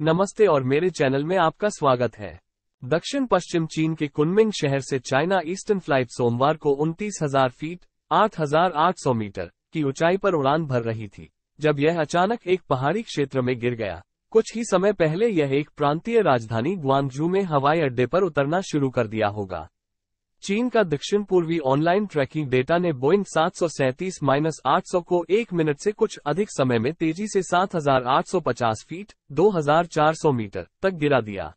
नमस्ते और मेरे चैनल में आपका स्वागत है। दक्षिण पश्चिम चीन के कुनमिंग शहर से चाइना ईस्टर्न फ़्लाइट सोमवार को उनतीस हज़ार फीट, आठ हज़ार आठ सौ मीटर की ऊंचाई पर उड़ान भर रही थी, जब यह अचानक एक पहाड़ी क्षेत्र में गिर गया। कुछ ही समय पहले यह एक प्रांतीय राजधानी ग्वांगजू में हवाई अड्डे पर उतरना शुरू कर दिया होगा। चीन का दक्षिण पूर्वी ऑनलाइन ट्रैकिंग डेटा ने बोइंग सात सौ सैंतीस माइनस आठ सौ को एक मिनट से कुछ अधिक समय में तेज़ी से सात हज़ार आठ सौ पचास फीट, दो हज़ार चार सौ मीटर तक गिरा दिया।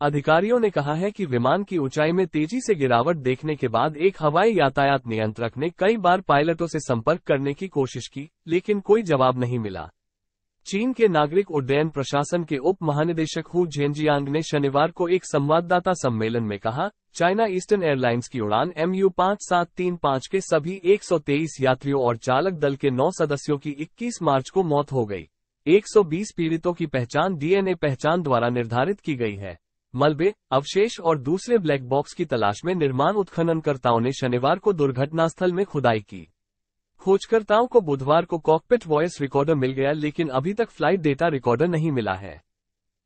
अधिकारियों ने कहा है कि विमान की ऊंचाई में तेज़ी से गिरावट देखने के बाद एक हवाई यातायात नियंत्रक ने कई बार पायलटों से संपर्क करने की कोशिश की, लेकिन कोई जवाब नहीं मिला। चीन के नागरिक उड्डयन प्रशासन के उप महानिदेशक हु झेंजियांग ने शनिवार को एक संवाददाता सम्मेलन में कहा, चाइना ईस्टर्न एयरलाइंस की उड़ान एम यू पाँच सात तीन पाँच के सभी 123 यात्रियों और चालक दल के नौ सदस्यों की 21 मार्च को मौत हो गई। 120 पीड़ितों की पहचान डीएनए पहचान द्वारा निर्धारित की गई है। मलबे, अवशेष और दूसरे ब्लैक बॉक्स की तलाश में निर्माण उत्खननकर्ताओं ने शनिवार को दुर्घटनास्थल में खुदाई की। खोजकर्ताओं को बुधवार को कॉकपिट वॉइस रिकॉर्डर मिल गया, लेकिन अभी तक फ़्लाइट डेटा रिकॉर्डर नहीं मिला है।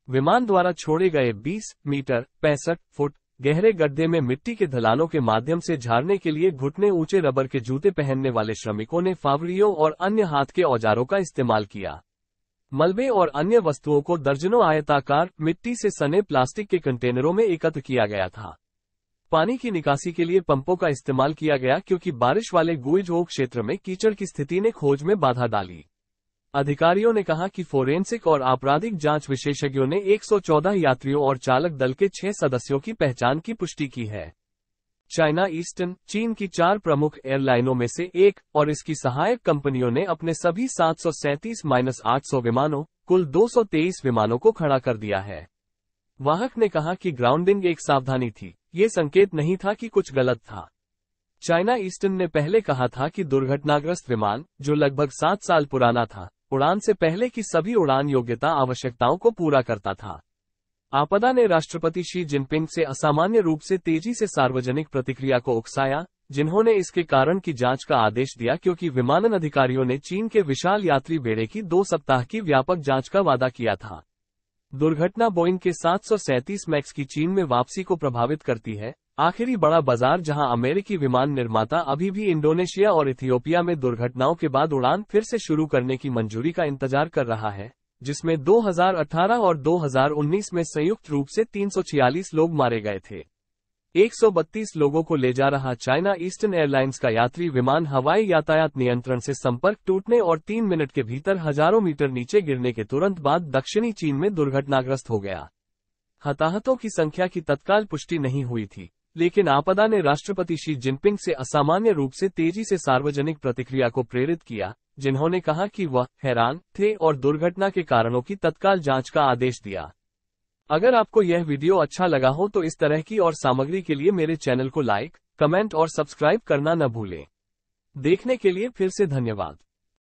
विमान द्वारा छोड़े गए 20 मीटर, पैंसठ फुट, गहरे गड्ढे में मिट्टी के ढलानों के माध्यम से झाड़ने के लिए घुटने ऊँचे रबर के जूते पहनने वाले श्रमिकों ने फावरियों और अन्य हाथ के औजारों का इस्तेमाल किया। मलबे और अन्य वस्तुओं को दर्जनों आयताकार मिट्टी से सने प्लास्टिक के कंटेनरों में एकत्र किया गया था। पानी की निकासी के लिए पंपों का इस्तेमाल किया गया क्योंकि बारिश वाले गुइजोग क्षेत्र में कीचड़ की स्थिति ने खोज में बाधा डाली। अधिकारियों ने कहा कि फोरेंसिक और आपराधिक जाँच विशेषज्ञों ने 114 यात्रियों और चालक दल के छह सदस्यों की पहचान की पुष्टि की है। चाइना ईस्टर्न, चीन की चार प्रमुख एयरलाइनों में से एक और इसकी सहायक कंपनियों ने अपने सभी सात सौ सैंतीस माइनस आठ सौ विमानों, कुल 223 विमानों को खड़ा कर दिया है। वाहक ने कहा कि ग्राउंडिंग एक सावधानी थी। ये संकेत नहीं था कि कुछ गलत था। चाइना ईस्टर्न ने पहले कहा था कि दुर्घटनाग्रस्त विमान, जो लगभग सात साल पुराना था, उड़ान से पहले की सभी उड़ान योग्यता आवश्यकताओं को पूरा करता था। आपदा ने राष्ट्रपति शी जिनपिंग से असामान्य रूप से तेज़ी से सार्वजनिक प्रतिक्रिया को उकसाया, जिन्होंने इसके कारण की जाँच का आदेश दिया क्योंकि विमानन अधिकारियों ने चीन के विशाल यात्री बेड़े की दो सप्ताह की व्यापक जाँच का वादा किया था। दुर्घटना बोइंग के 737 मैक्स की चीन में वापसी को प्रभावित करती है, आखिरी बड़ा बाज़ार जहाँ अमेरिकी विमान निर्माता अभी भी इंडोनेशिया और इथियोपिया में दुर्घटनाओं के बाद उड़ान फिर से शुरू करने की मंजूरी का इंतज़ार कर रहा है, जिसमें 2018 और 2019 में संयुक्त रूप से 346 लोग मारे गए थे। 132 लोगों को ले जा रहा चाइना ईस्टर्न एयरलाइंस का यात्री विमान हवाई यातायात नियंत्रण से संपर्क टूटने और तीन मिनट के भीतर हज़ारों मीटर नीचे गिरने के तुरंत बाद दक्षिणी चीन में दुर्घटनाग्रस्त हो गया। हताहतों की संख्या की तत्काल पुष्टि नहीं हुई थी, लेकिन आपदा ने राष्ट्रपति शी जिनपिंग से असामान्य रूप से तेज़ी से सार्वजनिक प्रतिक्रिया को प्रेरित किया, जिन्होंने कहा कि वह हैरान थे और दुर्घटना के कारणों की तत्काल जाँच का आदेश दिया। अगर आपको यह वीडियो अच्छा लगा हो तो इस तरह की और सामग्री के लिए मेरे चैनल को लाइक, कमेंट और सब्सक्राइब करना न भूलें। देखने के लिए फिर से धन्यवाद।